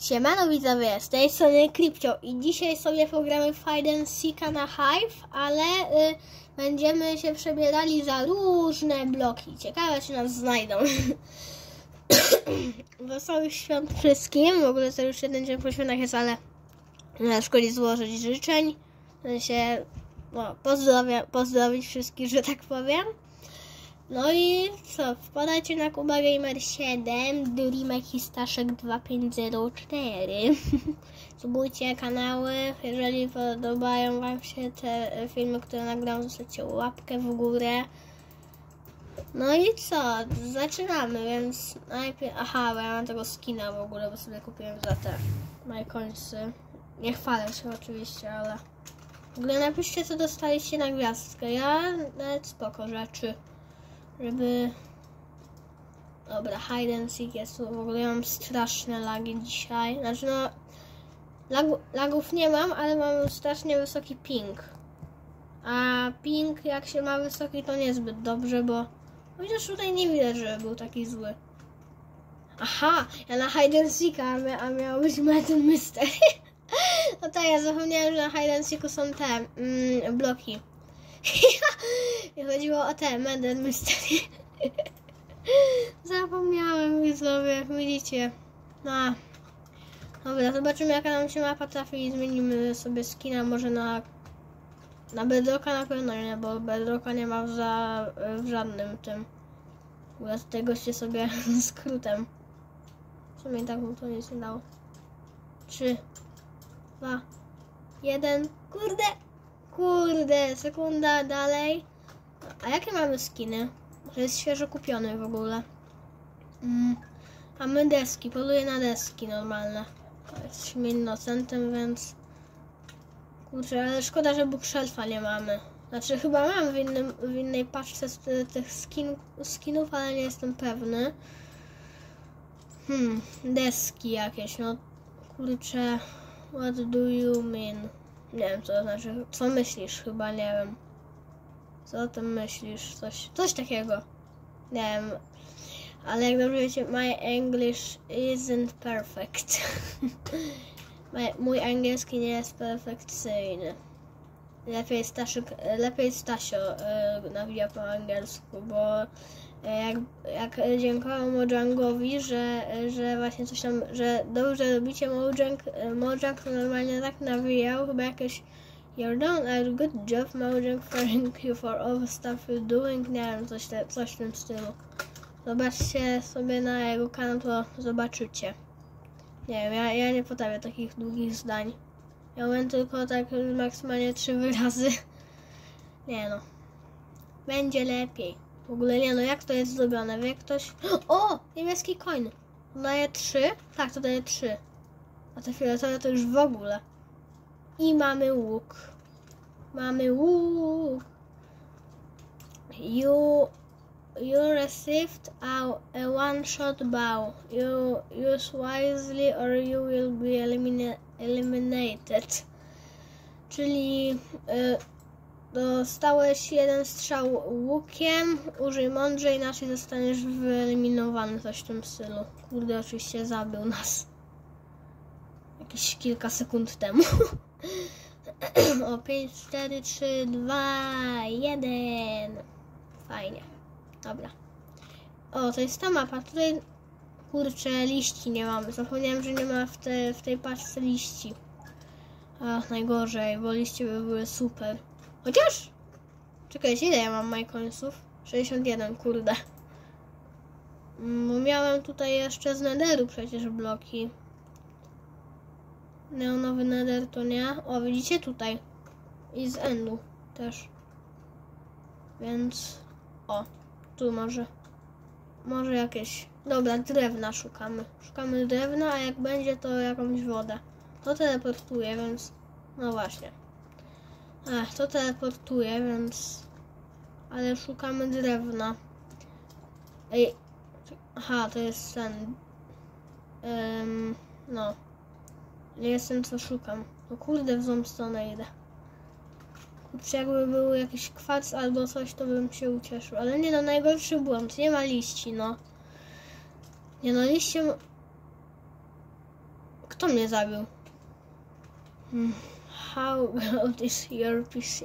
Siemano widzowie, z tej strony Crypto i dzisiaj sobie pogramy and Seeka na Hive, ale y, będziemy się przebierali za różne bloki. Ciekawe czy nas znajdą. Wesołych świąt wszystkim, w ogóle to już jeden dzień po świętach jest, ale na szkole złożyć życzeń, sensie no, pozdrowić wszystkich, że tak powiem. No i co, wpadajcie na Kuba Gamer 7, Dreamek i Staszek 2504. Subujcie kanały, jeżeli podobają Wam się te filmy, które nagram, zostawcie łapkę w górę. No i co, zaczynamy, więc najpierw, aha, bo ja mam tego skina w ogóle, bo sobie kupiłem za te moje końce. Nie chwalę się oczywiście, ale w ogóle napiszcie co dostaliście na gwiazdkę, ja nawet spoko rzeczy żeby... Dobra, hide and seek jest. W ogóle mam straszne lagi dzisiaj. Znaczy no, lagu, lagów nie mam, ale mam strasznie wysoki ping. A ping jak się ma wysoki to niezbyt dobrze, bo chociaż tutaj nie widać, żeby był taki zły. Aha, ja na hide and seeka, a, mia, a być Mad Mystery. no tak, ja zapomniałem, że na hide and seeku są te mm, bloki. I chodziło o te Murder Mystery. Zapomniałem widzowie, widzicie. No. Dobra, zobaczymy jaka nam się mapa trafi i zmienimy sobie skina może na na Bedrocka na pewno nie, bo Bedrocka nie ma w, za, w żadnym tym. Bo z tego się sobie skrótem. W sumie tak mu to nic nie dało. Trzy, dwa, jeden. Kurde! Kurde, sekunda dalej. A jakie mamy skiny? To jest świeżo kupiony w ogóle. Mm. Mamy deski, poluję na deski normalne. Jesteśmy innocentem, więc... Kurczę, ale szkoda, że bookshelfa nie mamy. Znaczy chyba mam w, innym, w innej paczce z tych skin, skinów, ale nie jestem pewny. Hmm, deski jakieś, no kurczę, what do you mean? Nie wiem, co to znaczy. Co myślisz? Chyba nie wiem. Co o tym myślisz? Coś, coś takiego. Nie wiem. Ale jak dobrze wiecie, my English isn't perfect. Mój angielski nie jest perfekcyjny. Lepiej, Staszek, lepiej Stasio yy, nawija po angielsku, bo jak, jak dziękowałem Mojangowi, że, że właśnie coś tam, że dobrze robicie Mojang, Mojang normalnie tak nawijał, chyba jakieś You're done a good job Mojang thank you for all the stuff you're doing, wiem, coś, te, coś w tym stylu. Zobaczcie sobie na jego kanał, to zobaczycie. Nie wiem, ja, ja nie potrafię takich długich zdań. Ja mam tylko tak maksymalnie trzy wyrazy. Nie no. Będzie lepiej. W ogóle nie no, jak to jest zrobione? Wie ktoś? O! Niebieski coin. Daje 3? Tak, to daje 3. A te fioletowe to już w ogóle. I mamy łuk. Mamy łuk. You you received a, a one shot bow. You use wisely or you will be elimina eliminated. Czyli y Dostałeś jeden strzał łukiem, użyj mądrze, inaczej zostaniesz wyeliminowany, coś w tym stylu. Kurde, oczywiście zabił nas. Jakieś kilka sekund temu. o, 5, 4, 3, 2, 1. Fajnie. Dobra. O, to jest ta mapa. Tutaj, kurczę, liści nie mamy. Zapomniałem, że nie ma w, te, w tej paczce liści. Ach, najgorzej, bo liście by były super. Chociaż... Czekajcie, ile ja mam majkońców? 61, kurde. Mm, bo miałem tutaj jeszcze z nederu przecież bloki. Neonowy nether to nie. O, widzicie tutaj. I z endu też. Więc... O, tu może... Może jakieś... Dobra, drewna szukamy. Szukamy drewna, a jak będzie to jakąś wodę. To teleportuje, więc... No właśnie. Ech, to teleportuje, więc... Ale szukamy drewna. Ej... Aha, to jest ten... Um, no. Nie jestem co szukam. No kurde, w złą stronę idę. Kurczę, jakby był jakiś kwac albo coś, to bym się ucieszył. Ale nie no, najgorszy błąd. Nie ma liści, no. Nie no, liście... Kto mnie zabił? Hmm, How good is your PC?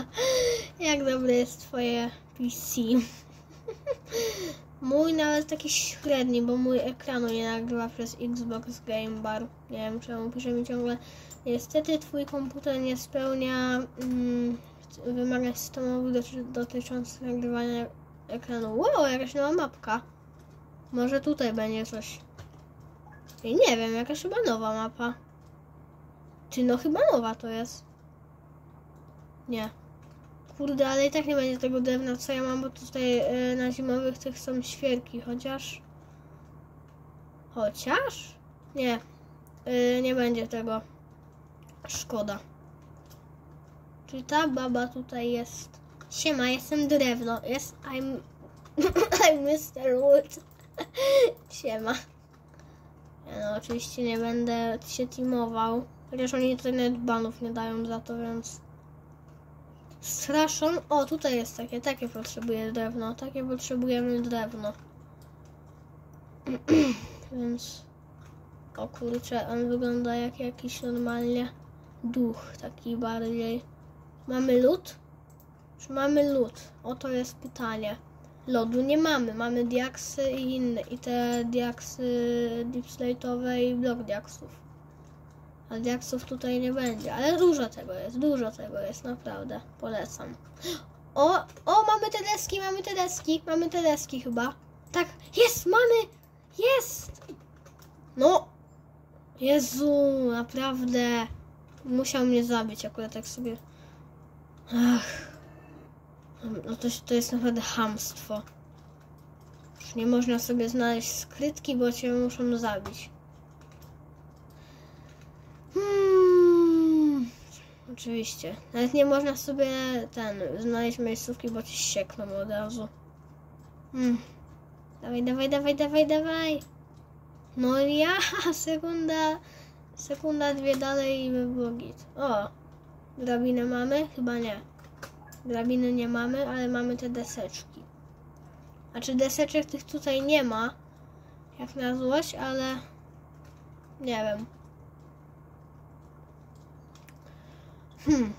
Jak dobre jest twoje PC? Mój nawet taki średni, bo mój ekranu nie nagrywa przez Xbox Game Bar. Nie wiem czemu pisze mi ciągle. Niestety twój komputer nie spełnia mm, wymagań systemowych doty- dotyczących nagrywania ekranu. Wow, jakaś nowa mapka. Może tutaj będzie coś. I nie wiem, jakaś chyba nowa mapa. Czy no chyba nowa to jest. Nie. Kurde, ale i tak nie będzie tego drewna, co ja mam, bo tutaj e, na zimowych tych są świerki, chociaż... Chociaż? Nie. E, nie będzie tego. Szkoda. Czy ta baba tutaj jest? Siema, jestem drewno. Jest, I'm... I'm Mr. Wood. Siema. Ja no oczywiście nie będę się teamował. Chociaż oni tutaj nawet banów nie dają za to, więc... Straszą. O, tutaj jest takie, takie potrzebuję drewno. Takie potrzebujemy drewno. Więc. O kurczę, on wygląda jak jakiś normalnie duch, taki bardziej. Mamy lód? Czy mamy lód? Oto jest pytanie. Lodu nie mamy, mamy diaksy i inne. I te diaksy deepslate'owe i blok diaksów. A diaksów tutaj nie będzie, ale dużo tego jest, dużo tego jest, naprawdę. Polecam. O, o, mamy te deski, mamy te deski, mamy te deski chyba. Tak, jest, mamy, jest! No, Jezu, naprawdę. Musiał mnie zabić akurat tak sobie. Ach. No to, to jest naprawdę hamstwo. Już nie można sobie znaleźć skrytki, bo cię muszą zabić. Hmm. Oczywiście. Nawet nie można sobie ten znaleźć miejscówki, bo ci siekną od razu. Hmm. Dawaj, dawaj, dawaj, dawaj, dawaj. No ja, sekunda, sekunda, dwie dalej i by było git. O, drabinę mamy? Chyba nie. Drabiny nie mamy, ale mamy te deseczki. Znaczy deseczek tych tutaj nie ma, jak na złość, ale nie wiem. Hmm.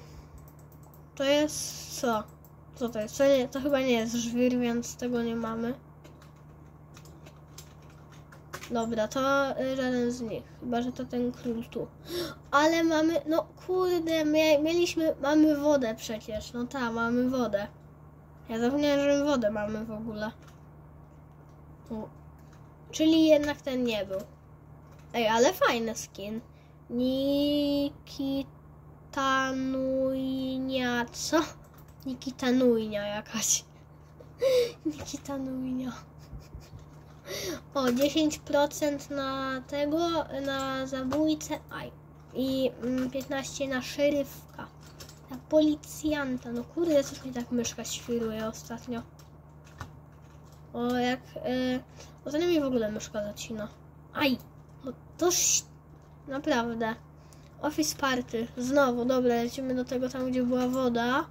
To jest co? Co to jest? To, nie, to chyba nie jest żwir, więc tego nie mamy. Dobra, to żaden z nich. Chyba, że to ten król tu. Ale mamy, no kurde, mia, mieliśmy, mamy wodę przecież. No tak, mamy wodę. Ja zapomniałem, że my wodę mamy w ogóle. U. Czyli jednak ten nie był. Ej, ale fajny skin. Nikitanujnia, co? Nikitanujnia jakaś. Nikitanujnia. O, 10% na tego, na zabójcę, aj. I mm, 15 na szeryfka. Na policjanta. No kurde, coś mi tak myszka świruje ostatnio. O, jak... Yy, ostatnio mi w ogóle myszka zacina. Aj! No to ś... Naprawdę. Office Party. Znowu, dobra, lecimy do tego tam, gdzie była woda.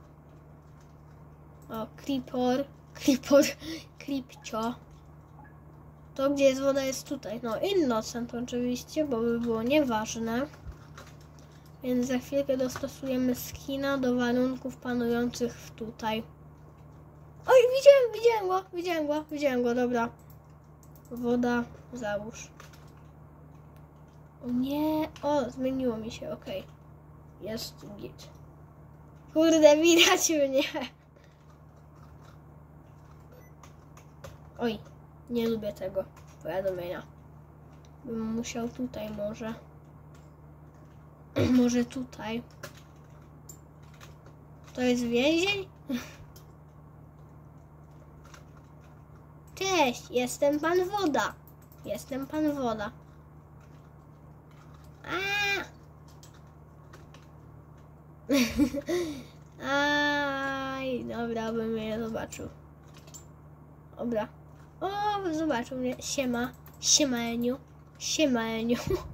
O, Creeper. Creeper. Creepcio. To, gdzie jest woda, jest tutaj. No, Innocent oczywiście, bo by było nieważne. Więc za chwilkę dostosujemy skina do warunków panujących tutaj. Oj, widziałem, widziałem go, widziałem go, widziałem go, dobra. Woda, załóż. O nie, o, zmieniło mi się, okej. Jest git. Kurde, widać mnie. Oj, nie lubię tego powiadomienia. Bym musiał tutaj może. może tutaj. To jest więzień? Cześć, jestem pan woda. Jestem pan woda. A! Aj, dobra, bym mnie zobaczył. Dobra. O, zobaczył mnie. Siema. Siema, Eniu. Siema, Eniu.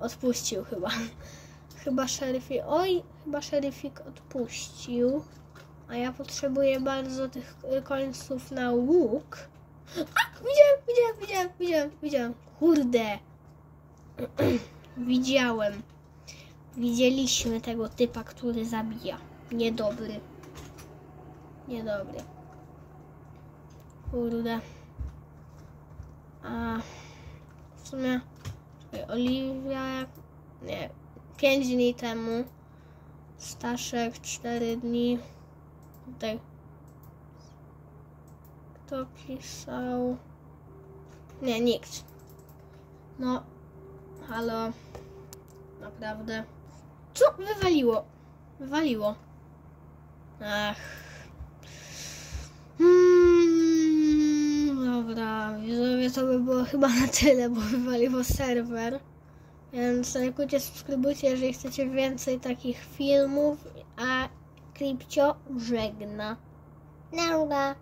Odpuścił chyba. Chyba szeryfik. Oj, chyba szeryfik odpuścił. A ja potrzebuję bardzo tych y, końców na łuk. A, widziałem, widziałem, widziałem, widziałem, widziałem. Kurde. Widziałem. Widzieliśmy tego typa, który zabija. Niedobry. Niedobry. Kurde. A w sumie Oliwia nie 5 dni temu Staszek 4 dni tutaj kto pisał nie nikt no halo naprawdę co wywaliło wywaliło ach Hmm, dobra, widzowie, to by było chyba na tyle, bo wywaliło serwer. Więc lajkujcie, subskrybujcie, jeżeli chcecie więcej takich filmów, a Kripcio żegna. Nauga.